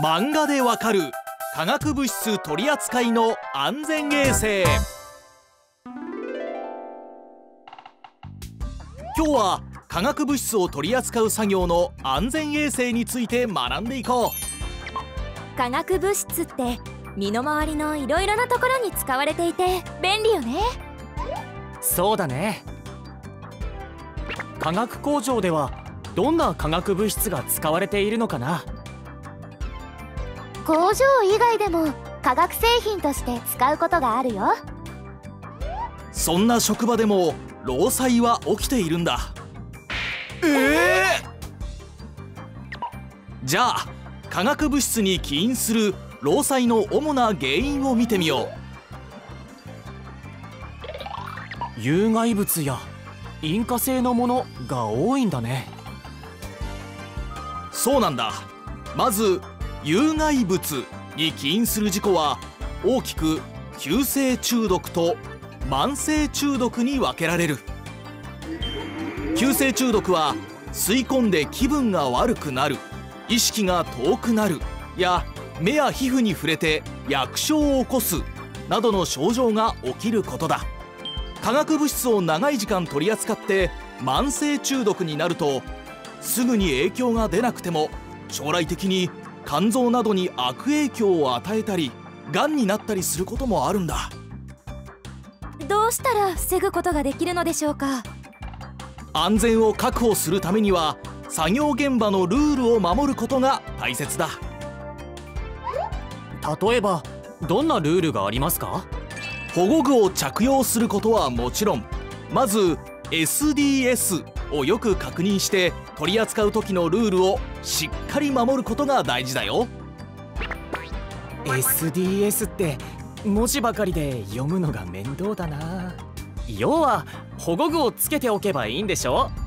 漫画でわかる化学物質取扱いの安全衛生。今日は化学物質を取り扱う作業の安全衛生について学んでいこう。化学物質って身の回りのいろいろなところに使われていて便利よね。そうだね。化学工場ではどんな化学物質が使われているのかな？工場以外でも化学製品として使うことがあるよ。そんな職場でも労災は起きているんだ。ええー、じゃあ化学物質に起因する労災の主な原因を見てみよう。有害物や引火性のものが多いんだね。そうなんだ。まず有害物に起因する事故は大きく急性中毒と慢性中毒に分けられる。急性中毒は吸い込んで気分が悪くなる。意識が遠くなる。や目や皮膚に触れて薬症を起こす。などの症状が起きることだ。化学物質を長い時間取り扱って慢性中毒になるとすぐに影響が出なくても将来的に肝臓などに悪影響を与えたりがんになったりすることもあるんだ。どうしたら防ぐことができるのでしょうか？安全を確保するためには作業現場のルールを守ることが大切だ。例えばどんなルールがありますか？保護具を着用することはもちろんまず SDS をよく確認して取り扱う時のルールをしっかり守ることが大事だよ。SDS って文字ばかりで読むのが面倒だな。要は保護具をつけておけばいいんでしょ？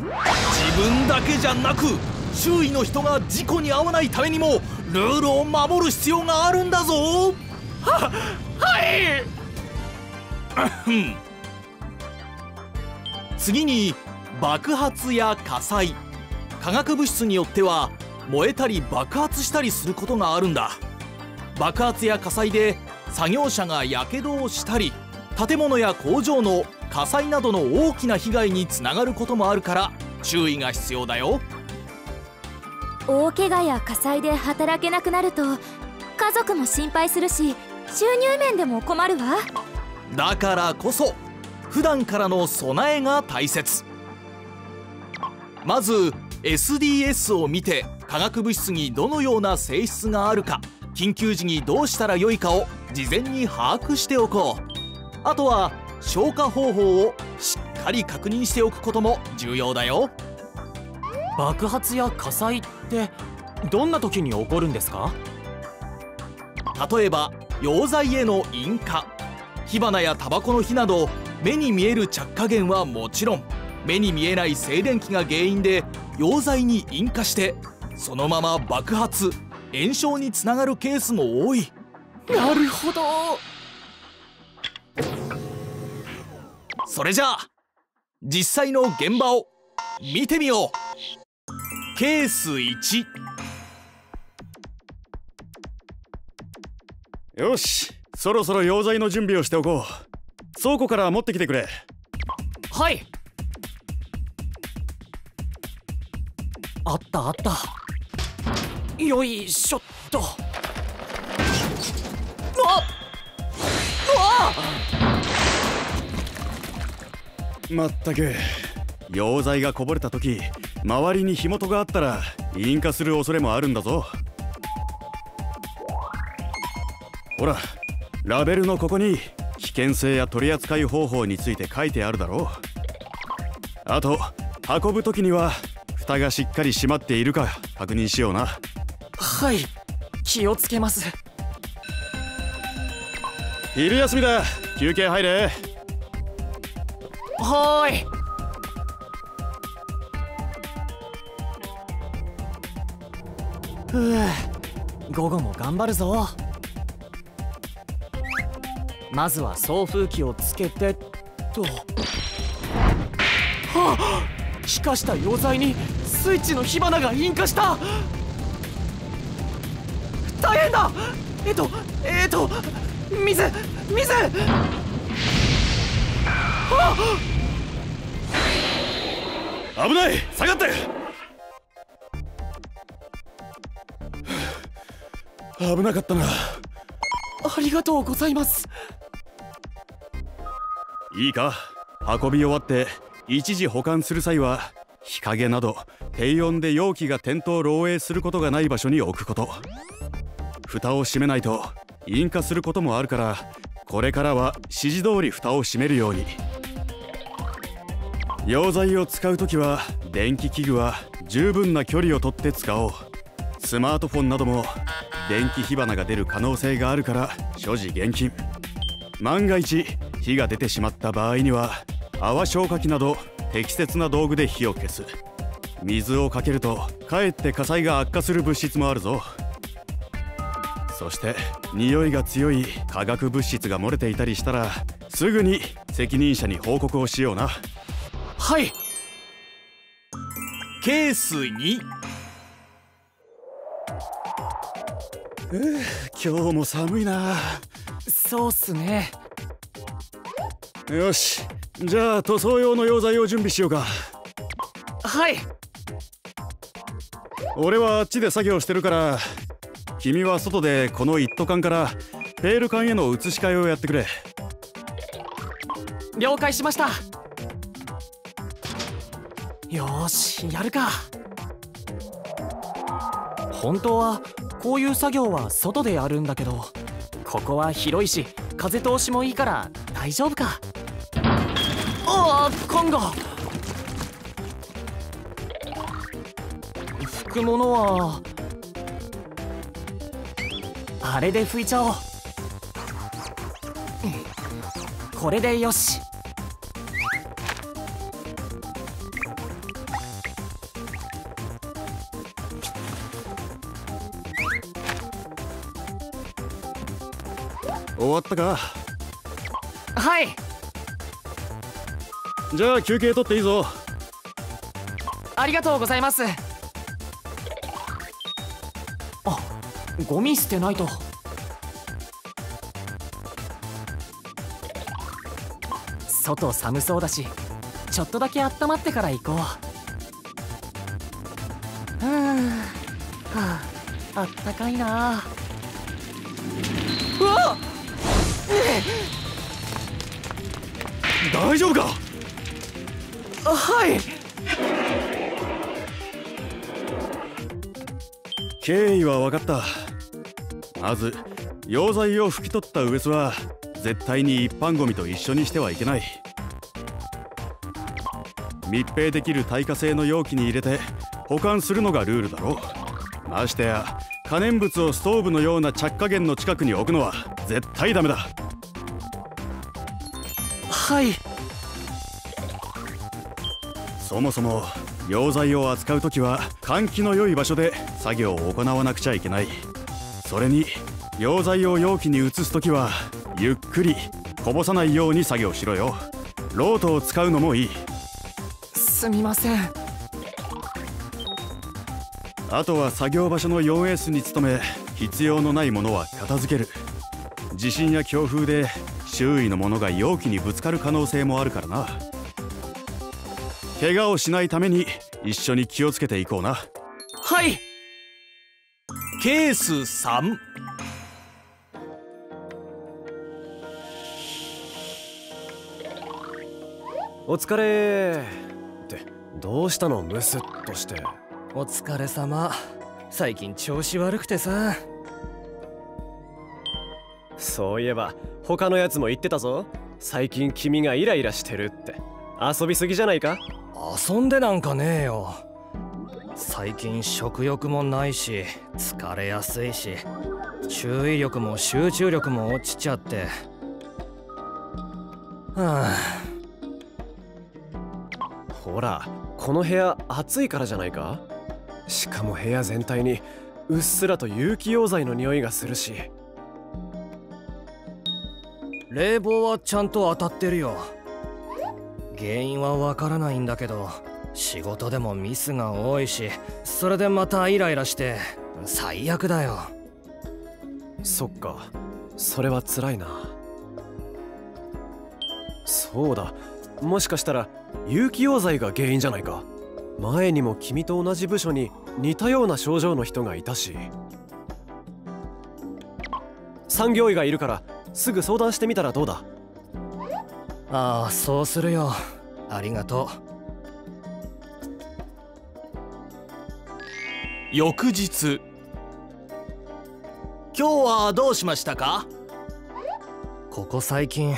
自分だけじゃなく周囲の人が事故に遭わないためにもルールを守る必要があるんだぞ。は はい！次に爆発や火災。化学物質によっては燃えたり爆発したりすることがあるんだ。爆発や火災で作業者がやけどをしたり建物や工場の火災などの大きな被害につながることもあるから注意が必要だよ。大怪我や火災で働けなくなると家族も心配するし収入面でも困るわ。だからこそ普段からの備えが大切まず SDS を見て化学物質にどのような性質があるか緊急時にどうしたらよいかを事前に把握しておこう。あとは消火方法をしっかり確認しておくことも重要だよ。爆発や火災ってどんな時に起こるんですか？例えば溶剤への引火。火花やタバコの火など目に見える着火源はもちろん目に見えない静電気が原因で溶剤に引火してそのまま爆発炎症につながるケースも多い。なるほど。それじゃあ実際の現場を見てみよう。ケース1よし。そろそろ溶剤の準備をしておこう。倉庫から持ってきてくれ。はいあったあった。よいしょっと。うわうわまったく。溶剤がこぼれた時周りに火元があったら引火する恐れもあるんだぞ。ほらラベルのここに危険性や取り扱い方法について書いてあるだろう。あと運ぶ時には蓋がしっかり閉まっているか確認しような。はい気をつけます。昼休みだ休憩入れ。はい。ふう午後も頑張るぞ。まずは送風機をつけてと。はあ気化した溶剤にスイッチの火花が引火した。大変だ。えっとえっと水水あ危ない。下がって。危なかったな。ありがとうございます。いいか。運び終わって一時保管する際は日陰など低温で容器が点灯漏洩することがない場所に置くこと。蓋を閉めないと引火することもあるからこれからは指示通り蓋を閉めるように。溶剤を使う時は電気器具は十分な距離をとって使おう。スマートフォンなども電気火花が出る可能性があるから所持厳禁。万が一火が出てしまった場合には泡消火器など適切な道具で火を消す。水をかけるとかえって火災が悪化する物質もあるぞ。そして匂いが強い化学物質が漏れていたりしたらすぐに責任者に報告をしような。はい。ケース2今日も寒いな。そうっすね。よしじゃあ塗装用の溶剤を準備しようか。はい。俺はあっちで作業してるから君は外でこの一斗缶からペール缶への移し替えをやってくれ。了解しました。よーしやるか。本当はこういう作業は外でやるんだけどここは広いし風通しもいいから大丈夫かああ缶が。拭くものは。あれで拭いちゃおう。うんこれでよし。終わったか？はいじゃあ休憩取っていいぞ。ありがとうございます。あゴミ捨てないと。外寒そうだしちょっとだけ温まってから行こう。うんはああったかいな。うわっ！大丈夫か？あはい。経緯は分かった。まず溶剤を拭き取ったウエスは絶対に一般ゴミと一緒にしてはいけない。密閉できる耐火性の容器に入れて保管するのがルールだろましてや可燃物をストーブのような着火源の近くに置くのは絶対ダメだ。はいそもそも溶剤を扱う時は換気の良い場所で作業を行わなくちゃいけない。それに溶剤を容器に移す時はゆっくりこぼさないように作業しろよ。ロートを使うのもいい。すみません。あとは作業場所の 4S に努め必要のないものは片付ける。地震や強風で周囲のものが容器にぶつかる可能性もあるからな。怪我をしないために一緒に気をつけていこうな。はい。ケース3お疲れってどうしたの？ムスッとして。お疲れ様。最近調子悪くてさ。そういえば他のやつも言ってたぞ。最近君がイライラしてるって。遊びすぎじゃないか？遊んでなんかねえよ。最近食欲もないし疲れやすいし注意力も集中力も落ちちゃって。はあ。ほらこの部屋暑いからじゃないか？しかも部屋全体にうっすらと有機溶剤の匂いがするし。冷房はちゃんと当たってるよ原因はわからないんだけど仕事でもミスが多いしそれでまたイライラして最悪だよ。そっか。それは辛いな。そうだ。もしかしたら有機溶剤が原因じゃないか。前にも君と同じ部署に似たような症状の人がいたし。産業医がいるからすぐ相談してみたらどうだ？ああそうするよ。ありがと翌日。今日はどうしましたか？うここ最近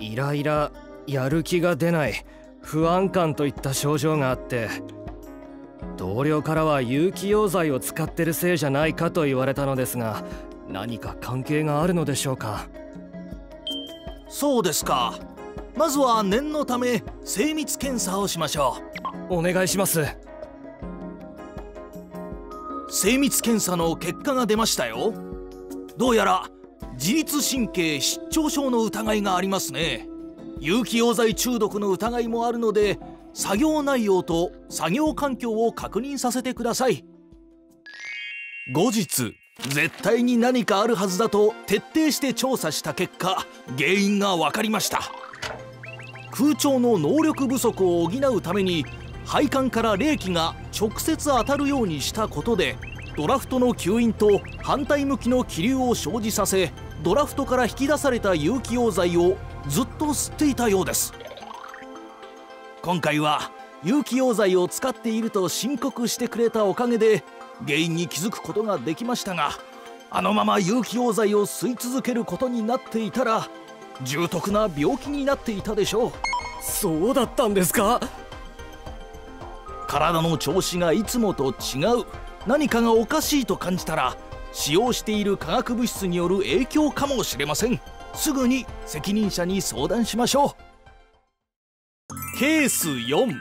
イライラやる気が出ない不安感といった症状があって同僚からは有機溶剤を使ってるせいじゃないかと言われたのですが何か関係があるのでしょうか？そうですかまずは念のため精密検査をしましょお願いします。う精密検査の結果が出ましたよ。どうやら自律神経失調症の疑いがありますね。有機溶剤中毒の疑いもあるので作業内容と作業環境を確認させてください。後日絶対に何かあるはずだと徹底して調査した結果原因が分かりました空調の能力不足を補うために配管から冷気が直接当たるようにしたことでドラフトの吸引と反対向きの気流を生じさせドラフトから引き出された有機溶剤をずっと吸っていたようです。今回は有機溶剤を使っていると申告してくれたおかげで原因に気づくことができましたがあのまま有機溶剤を吸い続けることになっていたら重篤な病気になっていたでしょう。そうだったんですか？体の調子がいつもと違う。何かがおかしいと感じたら使用している化学物質による影響かもしれません。すぐに責任者に相談しましょう。ケース4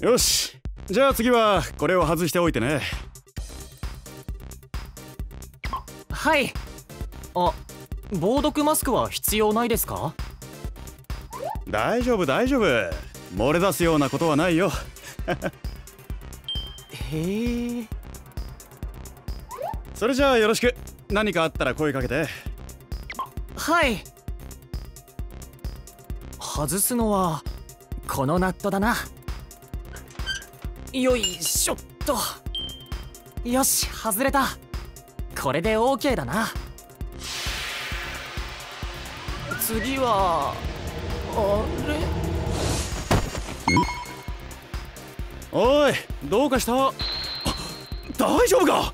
よし。じゃあ次はこれを外しておいてね。はい。あ防毒マスクは必要ないですか？大丈夫大丈夫。漏れ出すようなことはないよ。へえ。それじゃあよろしく。何かあったら声かけて。はい。外すのはこのナットだな。よいしょっと。よし外れた。これで OK だな次はあれ？おいどうかした？大丈夫か？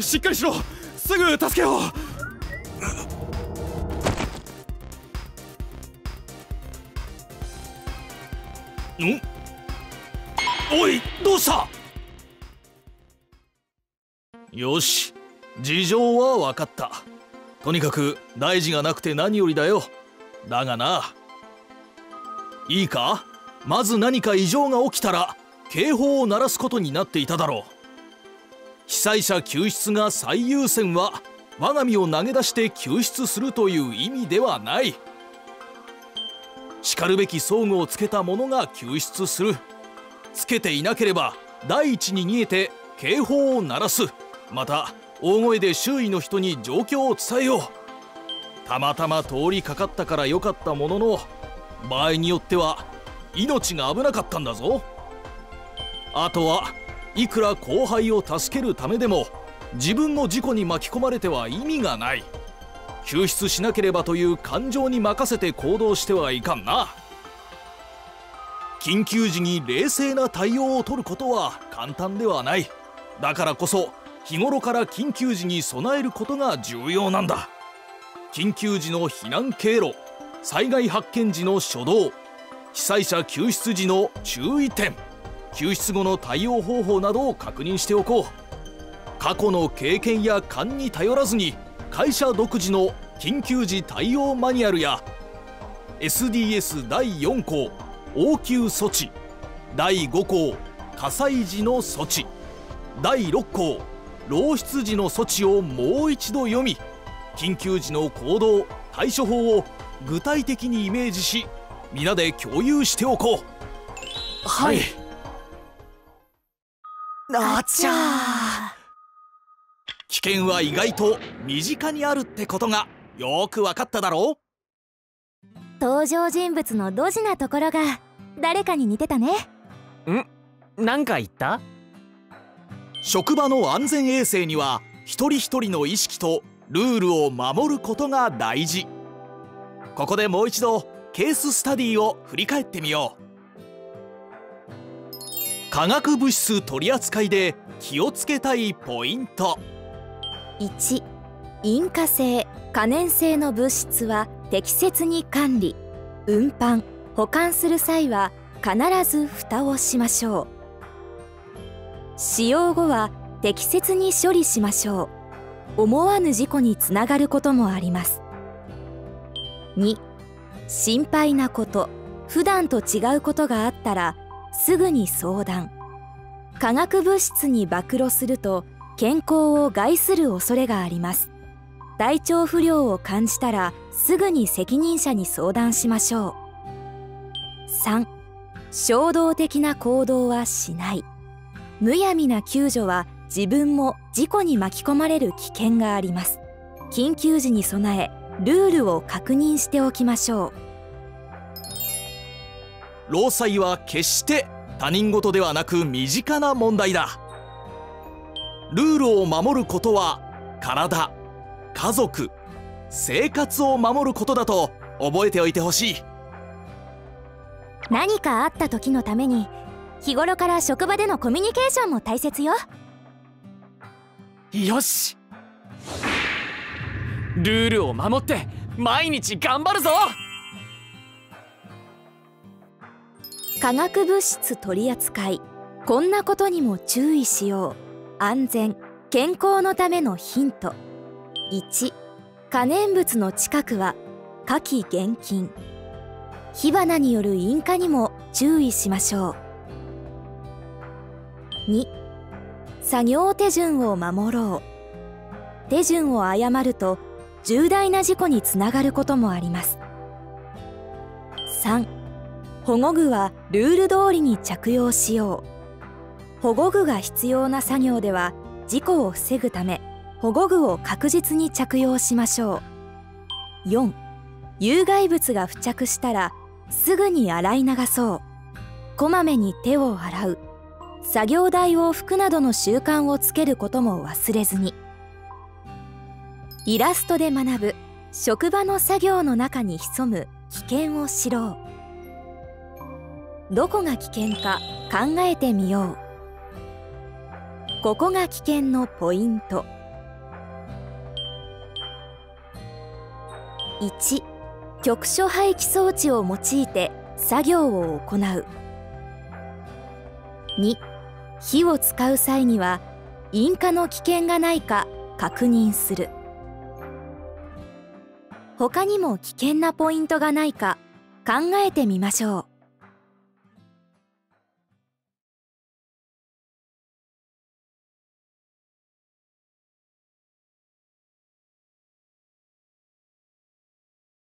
しっかりしろすぐ助けよう。ん？おいどうした？よし事情は分かった。とにかく大事がなくて何よりだよ。だがないいか？まず何か異常が起きたら警報を鳴らすことになっていただろう。被災者救出が最優先は我が身を投げ出して救出するという意味ではない。しかるべき装具をつけた者が救出する。つけていなければ第一に逃げて警報を鳴らす。また大声で周囲の人に状況を伝えよう。たまたま通りかかったから良かったものの場合によっては命が危なかったんだぞ。あとはいくら後輩を助けるためでも自分も事故に巻き込まれては意味がない。救出しなければという感情に任せて行動してはいかんな。緊急時に冷静な対応を取ることは簡単ではない。だからこそ日頃から緊急時に備えることが重要なんだ。緊急時の避難経路災害発見時の初動被災者救出時の注意点救出後の対応方法などを確認しておこう。過去の経験や勘に頼らずに会社独自の緊急時対応マニュアルや SDS 第4項応急措置第5項火災時の措置第6項漏出時の措置をもう一度読み緊急時の行動対処法を具体的にイメージし皆で共有しておこう。はい。はいあちゃー。危危険は意外と身近にあるってことがよく分かっただろう。登場人物のドジなところが誰かに似てたね。ん？何か言った？職場の安全衛生には一人一人の意識とルールを守ることが大事。ここでもう一度ケーススタディを振り返ってみよう。化学物質取り扱いで気をつけたいポイント。1引火性可燃性の物質は適切に管理。運搬保管する際は必ず蓋をしましょう。使用後は適切に処理しましょう。思わぬ事故につながることもあります。2心配なこと。普段と違うことがあったらすぐに相談。化学物質に暴露すると健康を害する恐れがあります。体調不良を感じたらすぐに責任者に相談しましょう。3衝動的な行動はしない。むやみな救助は自分も事故に巻き込まれる危険があります。緊急時に備えルールを確認しておきましょう。労災は決して他人事ではなく身近な問題だ。ルールを守ることは体家族生活を守ることだと覚えておいてほしい。何かあった時のために日頃から職場でのコミュニケーションも大切よ。よし。ルールを守って毎日頑張るぞ。化学物質取り扱いこんなことにも注意しよう。安全健康のためのヒント。1可燃物の近くは火気厳禁。火花による引火にも注意しましょう2作業手順を守ろう。手順を誤ると重大な事故につながることもあります。3保護具はルール通りに着用しよう。保護具が必要な作業では事故を防ぐため保護具を確実に着用しましょう。4有害物が付着したらすぐに洗い流そう。こまめに手を洗う。作業台を拭くなどの習慣をつけることも忘れずに。イラストで学ぶ職場の作業の中に潜む危険を知ろう。どこが危険か考えてみよう。ここが危険のポイント。1局所排気装置を用いて作業を行う。2火を使う際には引火の危険がないか確認する。他にも危険なポイントがないか考えてみましょう。